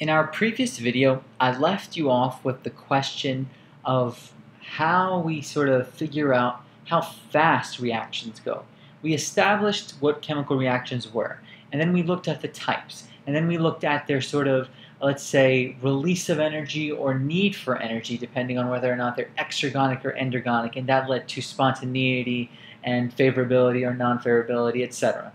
In our previous video, I left you off with the question of how we sort of figure out how fast reactions go. We established what chemical reactions were, and then we looked at the types, and then we looked at their sort of, let's say, release of energy or need for energy, depending on whether or not they're exergonic or endergonic, and that led to spontaneity and favorability or non-favorability, etc.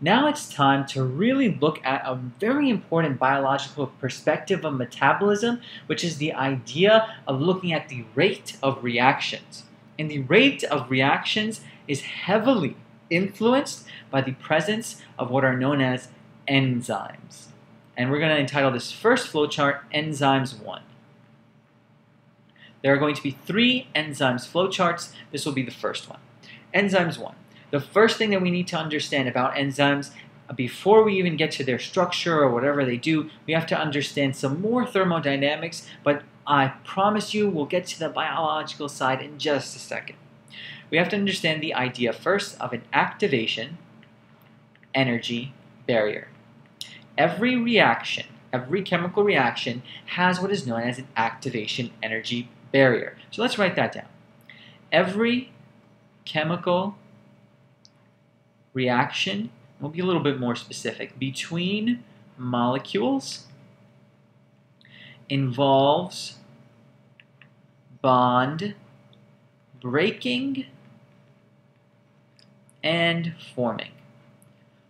Now it's time to really look at a very important biological perspective of metabolism, which is the idea of looking at the rate of reactions. And the rate of reactions is heavily influenced by the presence of what are known as enzymes. And we're going to entitle this first flowchart Enzymes 1. There are going to be three enzymes flowcharts. This will be the first one. Enzymes 1. The first thing that we need to understand about enzymes before we even get to their structure or whatever they do, we have to understand some more thermodynamics, but I promise you we'll get to the biological side in just a second. We have to understand the idea first of an activation energy barrier. Every reaction, every chemical reaction has what is known as an activation energy barrier. So let's write that down. Every chemical reaction, we'll be a little bit more specific, between molecules involves bond breaking and forming.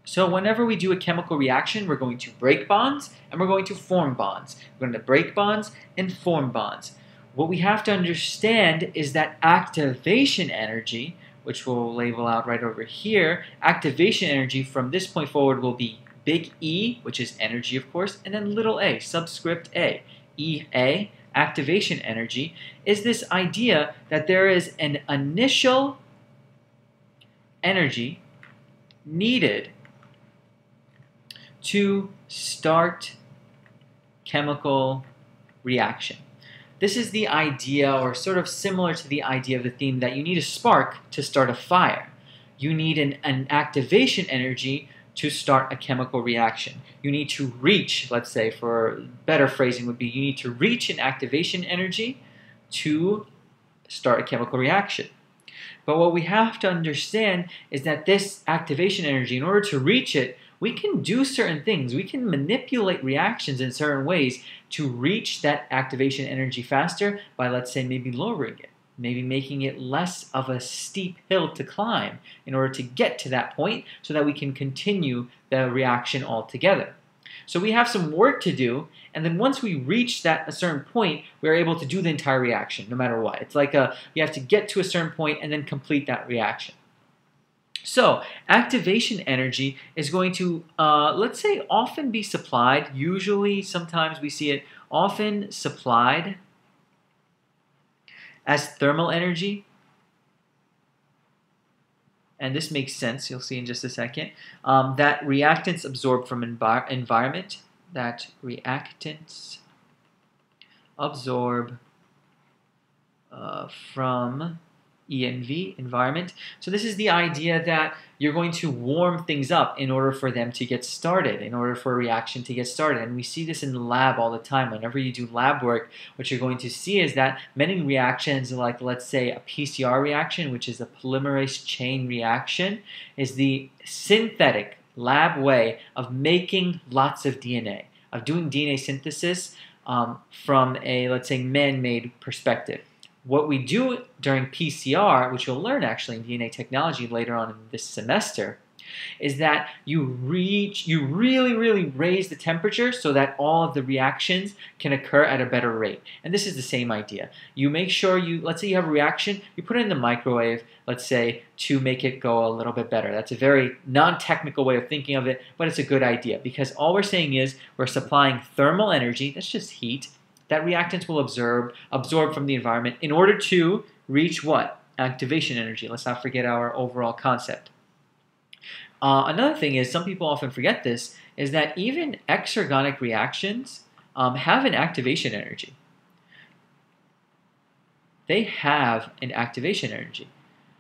So whenever we do a chemical reaction, we're going to break bonds and we're going to form bonds. We're going to break bonds and form bonds. What we have to understand is that activation energy which we'll label out right over here, activation energy from this point forward will be big E, which is energy, of course, and then little a, subscript A. EA, activation energy, is this idea that there is an initial energy needed to start chemical reaction. This is the idea, or sort of similar to the idea of the theme, that you need a spark to start a fire. You need an, an activation energy to start a chemical reaction. You need to reach, let's say, for better phrasing would be, you need to reach an activation energy to start a chemical reaction. But what we have to understand is that this activation energy, in order to reach it, we can do certain things. We can manipulate reactions in certain ways to reach that activation energy faster by, let's say, maybe lowering it, maybe making it less of a steep hill to climb in order to get to that point so that we can continue the reaction altogether. So we have some work to do, and then once we reach that a certain point, we're able to do the entire reaction, no matter what. It's like a, you have to get to a certain point and then complete that reaction. So activation energy is going to, uh, let's say, often be supplied. Usually, sometimes we see it often supplied as thermal energy. And this makes sense, you'll see in just a second. Um, that reactants absorb from envi environment, that reactants absorb uh, from ENV, environment. So this is the idea that you're going to warm things up in order for them to get started, in order for a reaction to get started. And we see this in the lab all the time. Whenever you do lab work, what you're going to see is that many reactions, like let's say a PCR reaction, which is a polymerase chain reaction, is the synthetic lab way of making lots of DNA, of doing DNA synthesis um, from a, let's say, man-made perspective. What we do during PCR, which you'll learn actually in DNA technology later on in this semester, is that you reach, you really, really raise the temperature so that all of the reactions can occur at a better rate. And this is the same idea. You make sure you, let's say you have a reaction, you put it in the microwave, let's say, to make it go a little bit better. That's a very non-technical way of thinking of it, but it's a good idea because all we're saying is we're supplying thermal energy, that's just heat, that reactants will absorb, absorb from the environment in order to reach what? Activation energy. Let's not forget our overall concept. Uh, another thing is, some people often forget this, is that even exergonic reactions um, have an activation energy. They have an activation energy.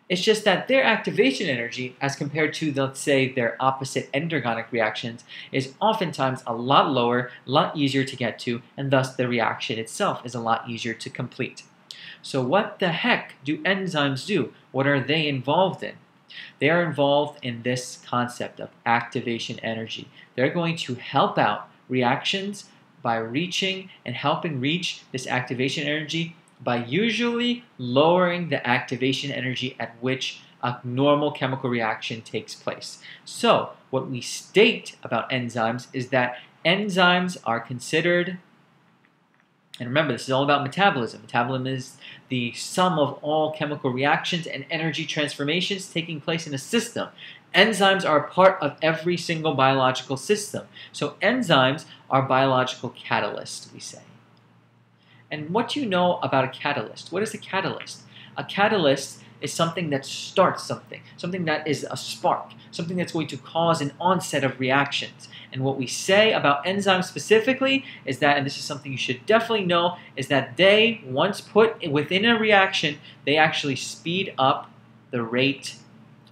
It's just that their activation energy, as compared to, let's say, their opposite endergonic reactions, is oftentimes a lot lower, a lot easier to get to, and thus the reaction itself is a lot easier to complete. So what the heck do enzymes do? What are they involved in? They are involved in this concept of activation energy. They're going to help out reactions by reaching and helping reach this activation energy by usually lowering the activation energy at which a normal chemical reaction takes place. So, what we state about enzymes is that enzymes are considered, and remember, this is all about metabolism. Metabolism is the sum of all chemical reactions and energy transformations taking place in a system. Enzymes are a part of every single biological system. So, enzymes are biological catalysts, we say. And what do you know about a catalyst? What is a catalyst? A catalyst is something that starts something, something that is a spark, something that's going to cause an onset of reactions. And what we say about enzymes specifically is that, and this is something you should definitely know, is that they, once put within a reaction, they actually speed up the rate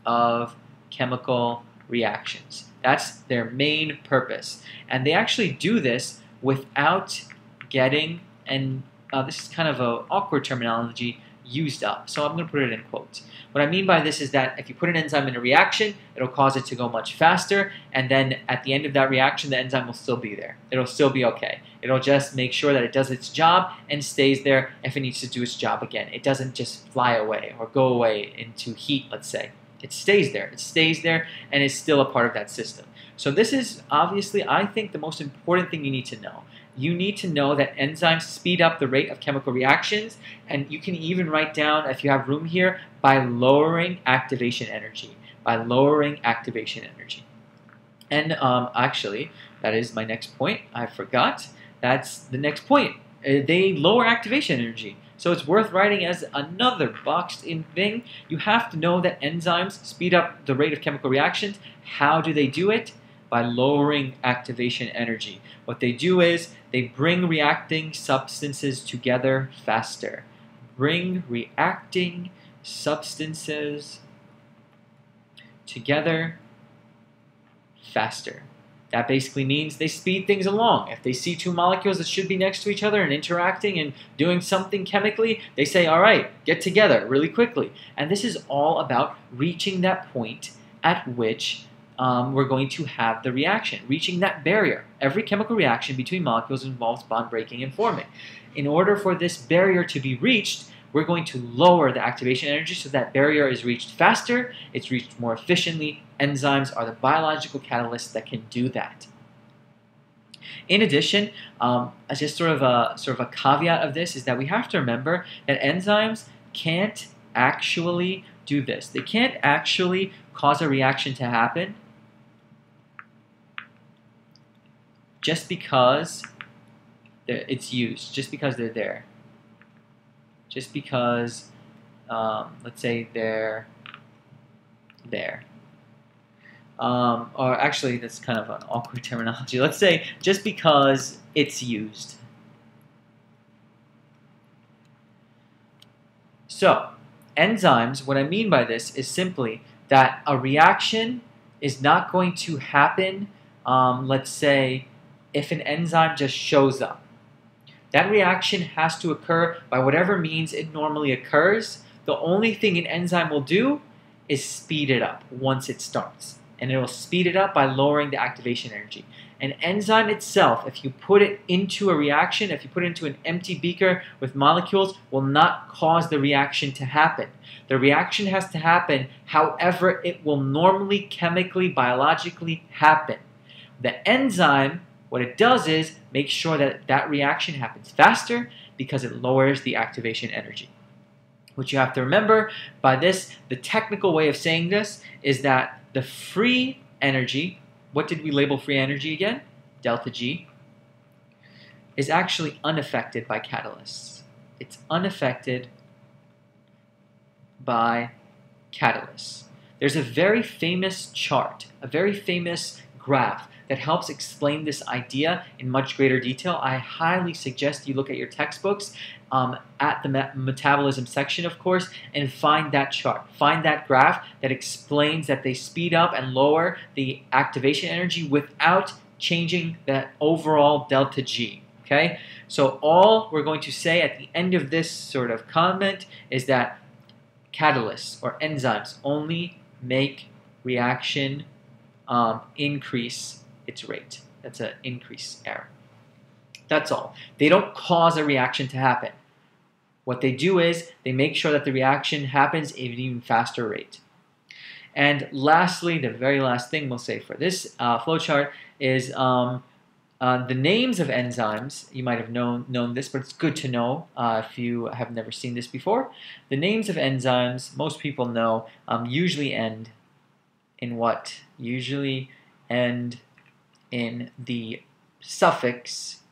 of chemical reactions. That's their main purpose. And they actually do this without getting and uh, this is kind of an awkward terminology, used up. So I'm going to put it in quotes. What I mean by this is that if you put an enzyme in a reaction, it'll cause it to go much faster, and then at the end of that reaction, the enzyme will still be there. It'll still be okay. It'll just make sure that it does its job and stays there if it needs to do its job again. It doesn't just fly away or go away into heat, let's say. It stays there. It stays there and is still a part of that system. So this is obviously, I think, the most important thing you need to know you need to know that enzymes speed up the rate of chemical reactions, and you can even write down, if you have room here, by lowering activation energy. By lowering activation energy. And um, actually, that is my next point. I forgot. That's the next point. Uh, they lower activation energy. So it's worth writing as another boxed in thing. You have to know that enzymes speed up the rate of chemical reactions. How do they do it? By lowering activation energy. What they do is they bring reacting substances together faster. Bring reacting substances together faster. That basically means they speed things along. If they see two molecules that should be next to each other and interacting and doing something chemically, they say, all right, get together really quickly. And this is all about reaching that point at which um, we're going to have the reaction, reaching that barrier. Every chemical reaction between molecules involves bond breaking and forming. In order for this barrier to be reached, we're going to lower the activation energy so that barrier is reached faster, it's reached more efficiently. Enzymes are the biological catalysts that can do that. In addition, um, as just sort of a sort of a caveat of this is that we have to remember that enzymes can't actually do this. They can't actually cause a reaction to happen just because it's used, just because they're there. Just because, um, let's say they're there. Um, or actually, that's kind of an awkward terminology. Let's say just because it's used. So, enzymes, what I mean by this is simply that a reaction is not going to happen, um, let's say, if an enzyme just shows up. That reaction has to occur by whatever means it normally occurs. The only thing an enzyme will do is speed it up once it starts. And it will speed it up by lowering the activation energy. An enzyme itself, if you put it into a reaction, if you put it into an empty beaker with molecules, will not cause the reaction to happen. The reaction has to happen however it will normally, chemically, biologically happen. The enzyme what it does is make sure that that reaction happens faster because it lowers the activation energy. What you have to remember by this, the technical way of saying this is that the free energy, what did we label free energy again? Delta G, is actually unaffected by catalysts. It's unaffected by catalysts. There's a very famous chart, a very famous graph that helps explain this idea in much greater detail, I highly suggest you look at your textbooks um, at the metabolism section, of course, and find that chart. Find that graph that explains that they speed up and lower the activation energy without changing the overall delta G. Okay, so all we're going to say at the end of this sort of comment is that catalysts or enzymes only make reaction um, increase its rate. That's an increase error. That's all. They don't cause a reaction to happen. What they do is they make sure that the reaction happens at an even faster rate. And lastly, the very last thing we'll say for this uh, flowchart is um, uh, the names of enzymes. You might have known, known this, but it's good to know uh, if you have never seen this before. The names of enzymes, most people know, um, usually end in what? Usually end in the suffix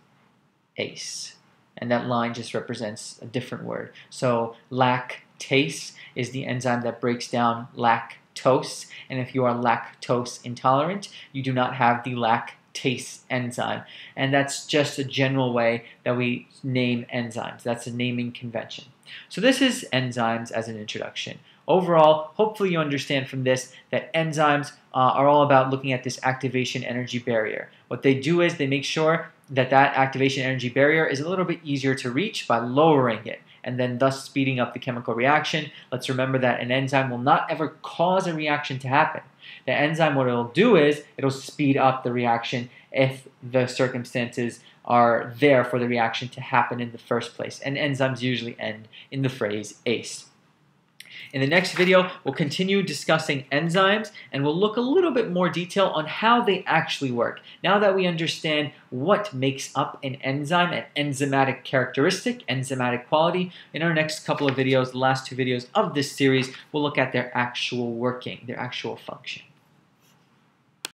ase and that line just represents a different word. So lactase is the enzyme that breaks down lactose, and if you are lactose intolerant, you do not have the lactase enzyme. And that's just a general way that we name enzymes. That's a naming convention. So this is enzymes as an introduction. Overall, hopefully you understand from this that enzymes uh, are all about looking at this activation energy barrier. What they do is they make sure that that activation energy barrier is a little bit easier to reach by lowering it and then thus speeding up the chemical reaction. Let's remember that an enzyme will not ever cause a reaction to happen. The enzyme, what it'll do is it'll speed up the reaction if the circumstances are there for the reaction to happen in the first place. And enzymes usually end in the phrase ase. In the next video, we'll continue discussing enzymes and we'll look a little bit more detail on how they actually work. Now that we understand what makes up an enzyme, an enzymatic characteristic, enzymatic quality, in our next couple of videos, the last two videos of this series, we'll look at their actual working, their actual function.